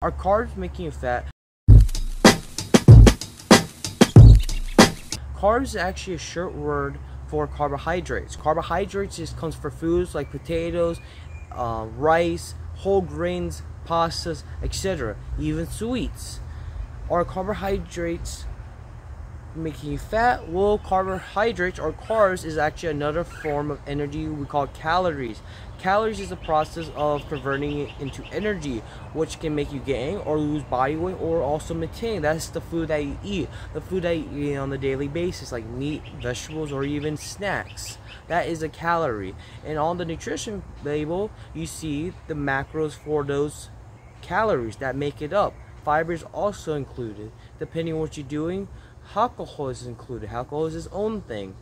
Are carbs making you fat? Carbs is actually a short word for carbohydrates. Carbohydrates just comes for foods like potatoes, uh, rice, whole grains, pastas, etc. Even sweets. Are carbohydrates making you fat? Well, carbohydrates or carbs is actually another form of energy we call calories. Calories is the process of converting it into energy, which can make you gain or lose body weight or also maintain. That's the food that you eat, the food that you eat on a daily basis, like meat, vegetables, or even snacks. That is a calorie. And on the nutrition label, you see the macros for those calories that make it up. Fiber is also included. Depending on what you're doing, alcohol is included. Alcohol is its own thing,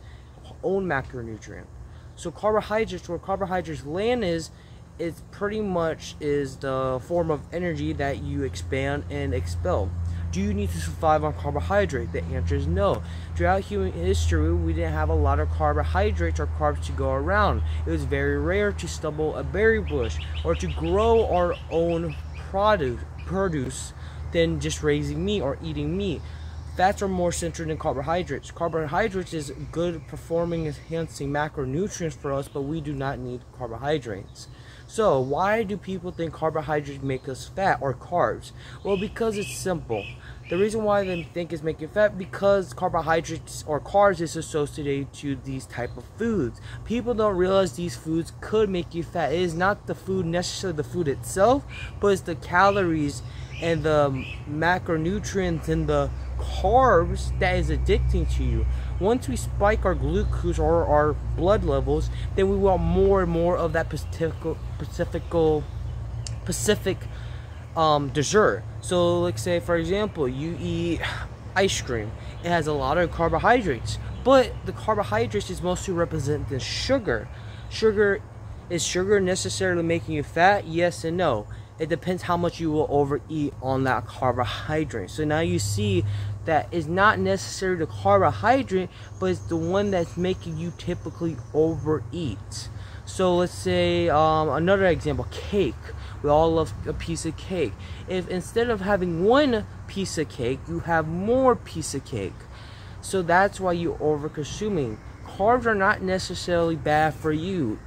own macronutrient. So carbohydrates, where carbohydrates land is, it pretty much is the form of energy that you expand and expel. Do you need to survive on carbohydrate? The answer is no. Throughout human history, we didn't have a lot of carbohydrates or carbs to go around. It was very rare to stumble a berry bush or to grow our own produce, produce than just raising meat or eating meat. Fats are more centered than carbohydrates. Carbohydrates is good performing enhancing macronutrients for us, but we do not need carbohydrates. So why do people think carbohydrates make us fat or carbs? Well, because it's simple. The reason why they think it's making fat because carbohydrates or carbs is associated to these type of foods. People don't realize these foods could make you fat. It is not the food necessarily the food itself, but it's the calories and the macronutrients and the carbs that is addicting to you. Once we spike our glucose or our blood levels, then we want more and more of that Pacific, Pacific um, dessert. So, like say for example, you eat ice cream. It has a lot of carbohydrates, but the carbohydrates is mostly represented as sugar. Sugar is sugar necessarily making you fat? Yes and no it depends how much you will overeat on that carbohydrate. So now you see that it's not necessarily the carbohydrate, but it's the one that's making you typically overeat. So let's say um, another example, cake. We all love a piece of cake. If instead of having one piece of cake, you have more piece of cake. So that's why you're over consuming. Carbs are not necessarily bad for you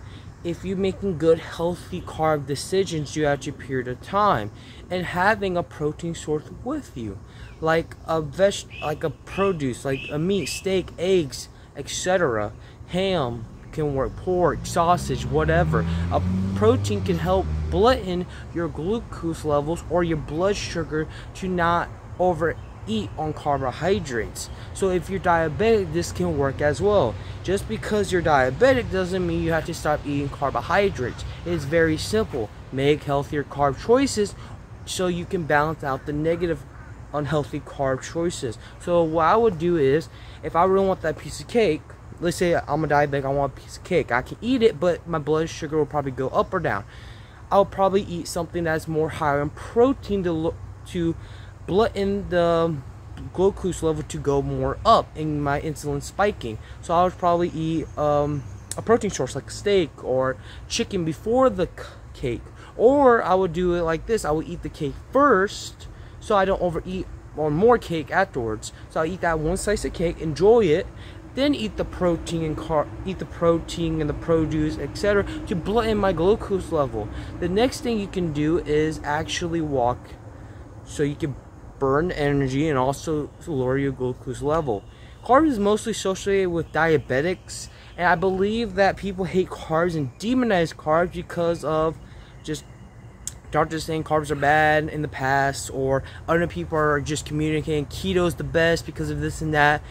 if you're making good healthy carb decisions throughout your period of time and having a protein source with you like a veg like a produce like a meat steak eggs etc ham can work pork sausage whatever. A protein can help blunten your glucose levels or your blood sugar to not over eat on carbohydrates. So if you're diabetic, this can work as well. Just because you're diabetic doesn't mean you have to stop eating carbohydrates. It's very simple. Make healthier carb choices so you can balance out the negative unhealthy carb choices. So what I would do is if I really want that piece of cake, let's say I'm a diabetic, I want a piece of cake. I can eat it, but my blood sugar will probably go up or down. I'll probably eat something that's more higher in protein to look to blood in the glucose level to go more up in my insulin spiking. So I would probably eat um, a protein source like steak or chicken before the cake. Or I would do it like this. I would eat the cake first so I don't overeat on more cake afterwards. So I eat that one slice of cake, enjoy it, then eat the protein and car eat the protein and the produce etc to in my glucose level the next thing you can do is actually walk so you can burn energy and also lower your glucose level. Carbs is mostly associated with diabetics, and I believe that people hate carbs and demonize carbs because of just doctors saying carbs are bad in the past, or other people are just communicating keto is the best because of this and that.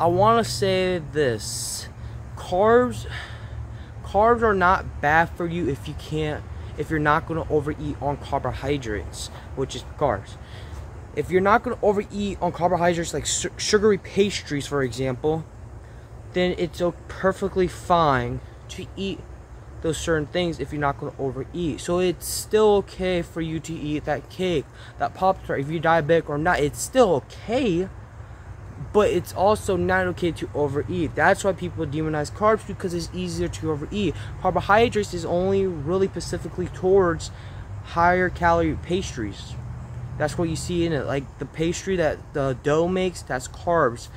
I want to say this: carbs, carbs are not bad for you if you can't, if you're not going to overeat on carbohydrates, which is carbs if you're not going to overeat on carbohydrates like su sugary pastries, for example, then it's perfectly fine to eat those certain things if you're not going to overeat. So it's still okay for you to eat that cake, that Pop Tart, if you're diabetic or not. It's still okay, but it's also not okay to overeat. That's why people demonize carbs because it's easier to overeat. Carbohydrates is only really specifically towards higher calorie pastries That's what you see in it. Like the pastry that the dough makes, that's carbs.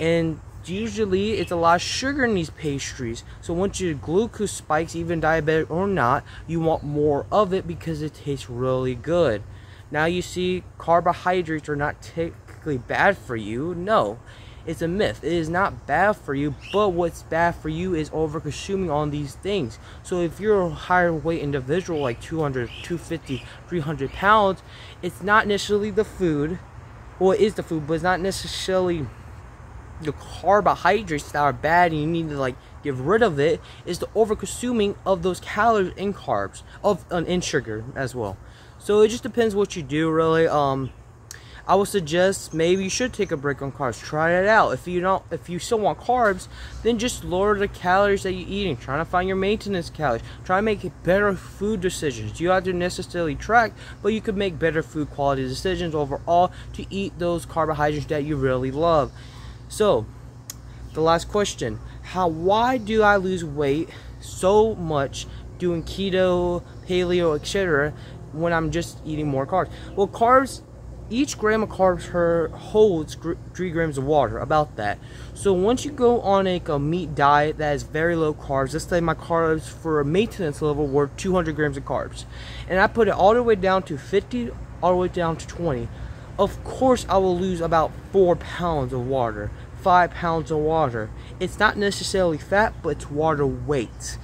And usually it's a lot of sugar in these pastries. So once your glucose spikes, even diabetic or not, you want more of it because it tastes really good. Now you see carbohydrates are not technically bad for you. No, it's a myth. It is not bad for you, but what's bad for you is over consuming on these things. So if you're a higher weight individual, like 200, 250, 300 pounds, it's not necessarily the food. Well, it is the food, but it's not necessarily the carbohydrates that are bad and you need to like get rid of it is the over consuming of those calories and carbs of uh, and sugar as well so it just depends what you do really um I would suggest maybe you should take a break on carbs. Try it out. If you don't, if you still want carbs, then just lower the calories that you're eating. Try to find your maintenance calories. Try to make better food decisions. You don't have to necessarily track, but you could make better food quality decisions overall to eat those carbohydrates that you really love. So, the last question: How? Why do I lose weight so much doing keto, paleo, etc. when I'm just eating more carbs? Well, carbs each gram of carbs her holds three grams of water about that. So once you go on a, a, meat diet that is very low carbs let's say my carbs for a maintenance level were 200 grams of carbs and i put it all the way down to 50 all the way down to 20 of course i will lose about four pounds of water five pounds of water. It's not necessarily fat but it's water weight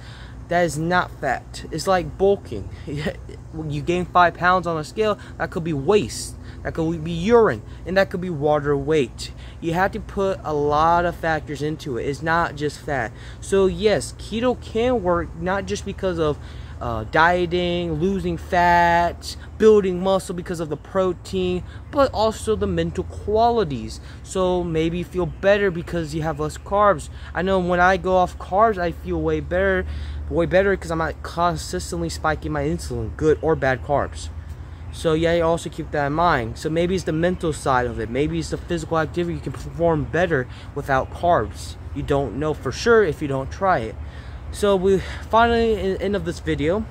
that is not fat it's like bulking you gain five pounds on a scale that could be waste that could be urine, and that could be water weight. You have to put a lot of factors into it. It's not just fat. So yes, keto can work not just because of uh, dieting, losing fat, building muscle because of the protein, but also the mental qualities. So maybe you feel better because you have less carbs. I know when I go off carbs, I feel way better, way better because I'm not consistently spiking my insulin, good or bad carbs. So yeah, you also keep that in mind. So maybe it's the mental side of it. Maybe it's the physical activity. You can perform better without carbs. You don't know for sure if you don't try it. So we finally, in the end of this video,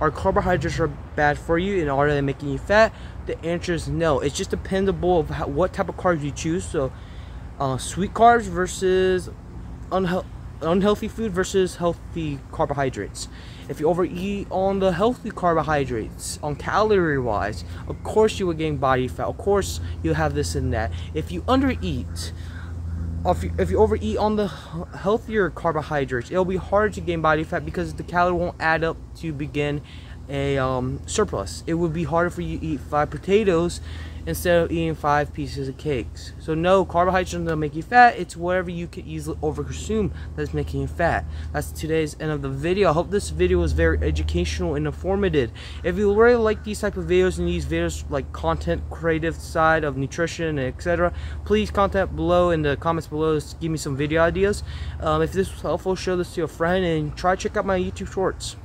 are carbohydrates are bad for you and are they making you fat? The answer is no. It's just dependable of how, what type of carbs you choose. So uh, sweet carbs versus unhealthy unhealthy food versus healthy carbohydrates. If you overeat on the healthy carbohydrates, on calorie wise, of course you will gain body fat. Of course you have this and that. If you undereat, if you, if you overeat on the healthier carbohydrates, it'll be hard to gain body fat because the calorie won't add up to begin a um, surplus. It would be harder for you to eat five potatoes instead of eating five pieces of cakes. So no, carbohydrates don't make you fat. It's whatever you can easily overconsume that's making you fat. That's today's end of the video. I hope this video was very educational and informative. If you really like these type of videos and these videos like content creative side of nutrition etc., please contact below in the comments below. Give me some video ideas. Um, if this was helpful, show this to a friend and try check out my YouTube shorts.